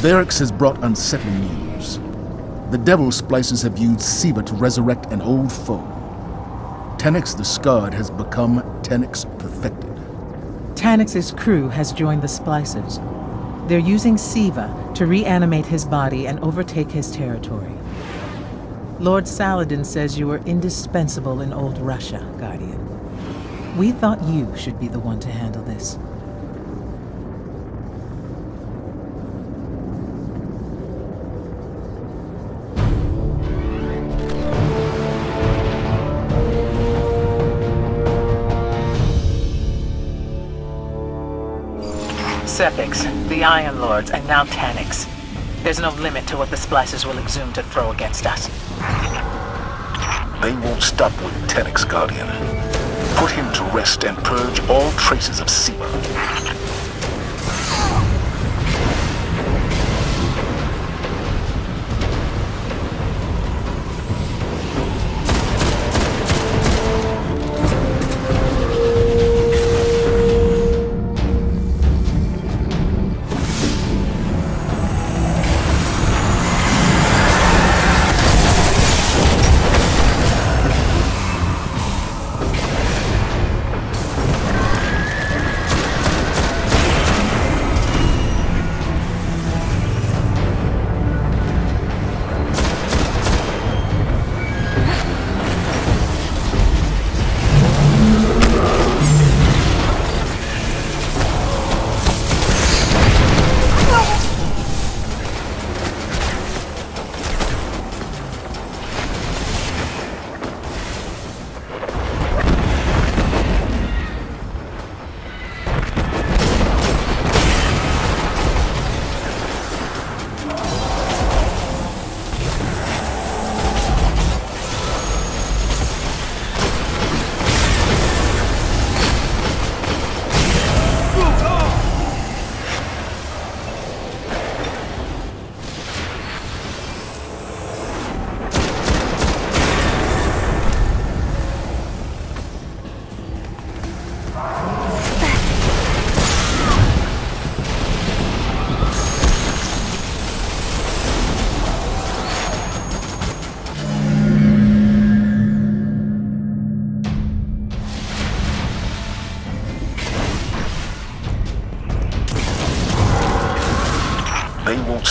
Variks has brought unsettling news. The Devil Splicers have used Siva to resurrect an old foe. Taniks the Scarred has become Taniks Perfected. Taniks's crew has joined the Splicers. They're using Siva to reanimate his body and overtake his territory. Lord Saladin says you are indispensable in old Russia, Guardian. We thought you should be the one to handle this. The Iron Lords, and now Taniks. There's no limit to what the Splicers will exhume to throw against us. They won't stop with Taniks, Guardian. Put him to rest and purge all traces of Siva.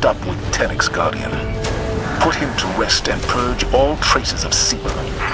Stop with Taniks, Guardian. Put him to rest and purge all traces of Siva.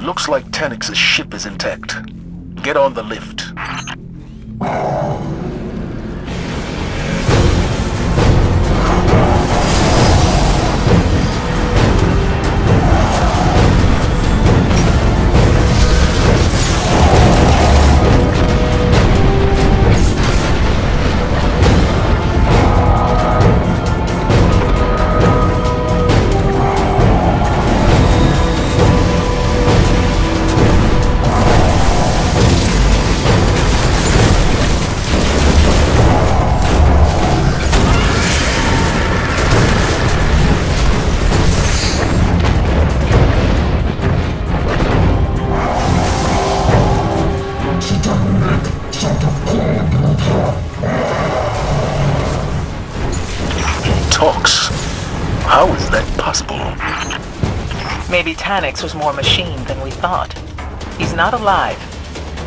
Looks like Taniks' ship is intact. Get on the lift. Taniks was more machine than we thought. He's not alive.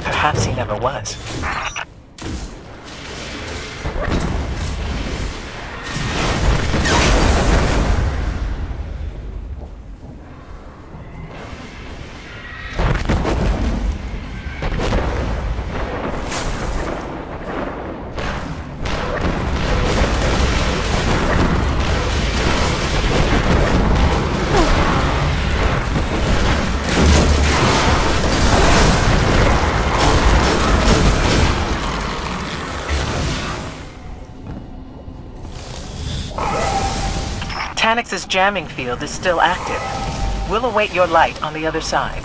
Perhaps he never was. Taniks's jamming field is still active. We'll await your light on the other side.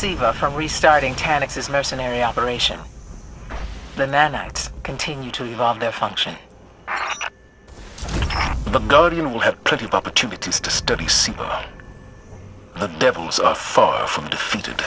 Siva from restarting Taniks's mercenary operation. The nanites continue to evolve their function. The Guardian will have plenty of opportunities to study Siva. The Devils are far from defeated.